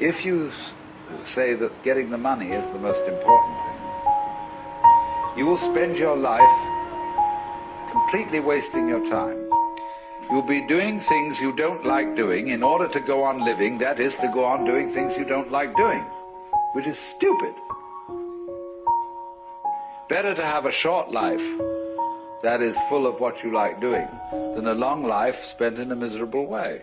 if you say that getting the money is the most important thing, you will spend your life completely wasting your time. You'll be doing things you don't like doing in order to go on living, that is, to go on doing things you don't like doing, which is stupid. Better to have a short life that is full of what you like doing than a long life spent in a miserable way.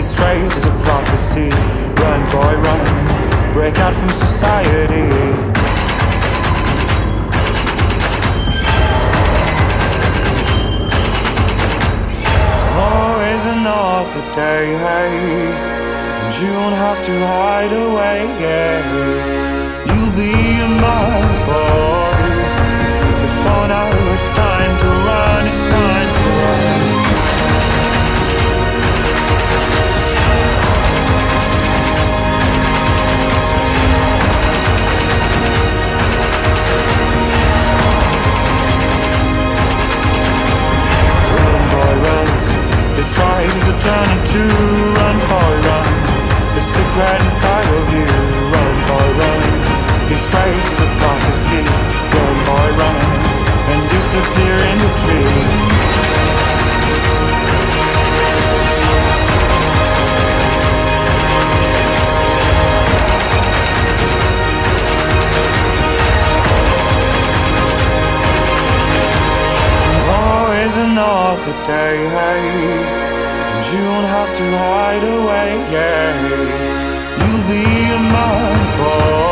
This race is a prophecy. Run, boy, run. Break out from society. Another day, hey. And you won't have to hide away, yeah. Ride is a journey to run, boy, run. The secret inside of you. Run, boy, run. This race is a prophecy. Run, boy, run. And disappear in the trees. Another day and you don't have to hide away. Yeah, you'll be mine, boy.